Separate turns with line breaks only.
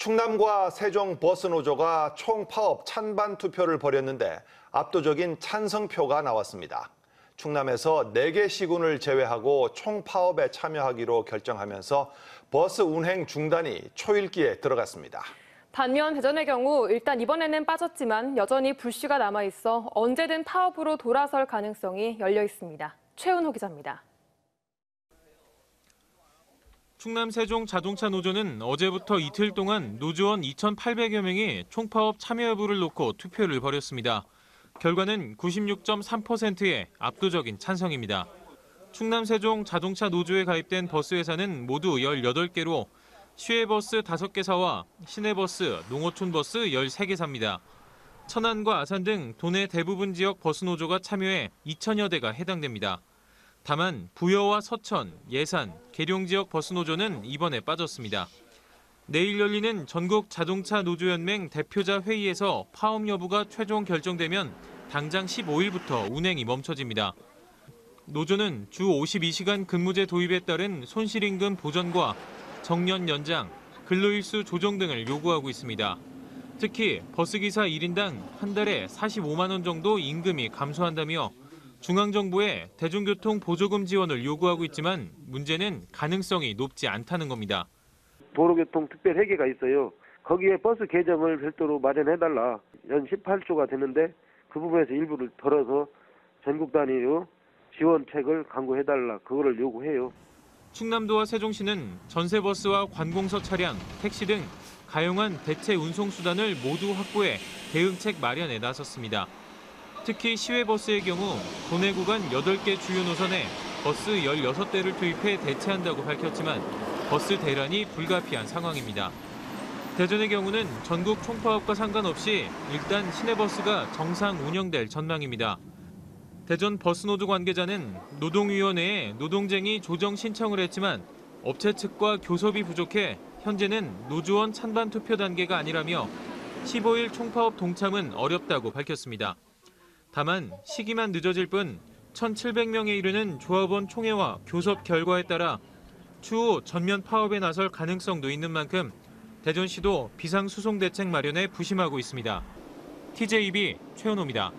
충남과 세종 버스 노조가 총파업 찬반 투표를 벌였는데 압도적인 찬성표가 나왔습니다. 충남에서 4개 시군을 제외하고 총파업에 참여하기로 결정하면서 버스 운행 중단이 초읽기에 들어갔습니다.
반면 대전의 경우 일단 이번에는 빠졌지만 여전히 불씨가 남아 있어 언제든 파업으로 돌아설 가능성이 열려 있습니다. 최은호 기자입니다.
충남 세종 자동차 노조는 어제부터 이틀 동안 노조원 2,800여 명이 총파업 참여 여부를 놓고 투표를 벌였습니다. 결과는 96.3%의 압도적인 찬성입니다. 충남 세종 자동차 노조에 가입된 버스 회사는 모두 18개로 시외버스 5개사와 시내버스, 농어촌버스 13개사입니다. 천안과 아산 등 도내 대부분 지역 버스 노조가 참여해 2천여 대가 해당됩니다. 다만 부여와 서천, 예산, 계룡 지역 버스 노조는 이번에 빠졌습니다. 내일 열리는 전국 자동차 노조연맹 대표자 회의에서 파업 여부가 최종 결정되면 당장 15일부터 운행이 멈춰집니다. 노조는 주 52시간 근무제 도입에 따른 손실임금 보전과 정년 연장, 근로일수 조정 등을 요구하고 있습니다. 특히 버스기사 1인당 한 달에 45만 원 정도 임금이 감소한다며 중앙정부에 대중교통 보조금 지원을 요구하고 있지만 문제는 가능성이 높지 않다는 겁니다.
도로교통 특별 회계가 있어요. 거기에 버스 계정을 별도로 마련해달라. 연 18조가 되는데 그 부분에서 일부를 덜어서 전국 단위로 지원책을 강구해달라. 그거를 요구해요.
충남도와 세종시는 전세버스와 관공서 차량, 택시 등 가용한 대체 운송수단을 모두 확보해 대응책 마련에 나섰습니다. 특히 시외버스의 경우 도내 구간 8개 주요 노선에 버스 16대를 투입해 대체한다고 밝혔지만 버스 대란이 불가피한 상황입니다. 대전의 경우는 전국 총파업과 상관없이 일단 시내버스가 정상 운영될 전망입니다. 대전 버스노조 관계자는 노동위원회에 노동쟁의 조정 신청을 했지만 업체 측과 교섭이 부족해 현재는 노조원 찬반 투표 단계가 아니라며 15일 총파업 동참은 어렵다고 밝혔습니다. 다만 시기만 늦어질 뿐 1,700명에 이르는 조합원 총회와 교섭 결과에 따라 추후 전면 파업에 나설 가능성도 있는 만큼 대전시도 비상수송 대책 마련에 부심하고 있습니다. TJB 최현호입니다.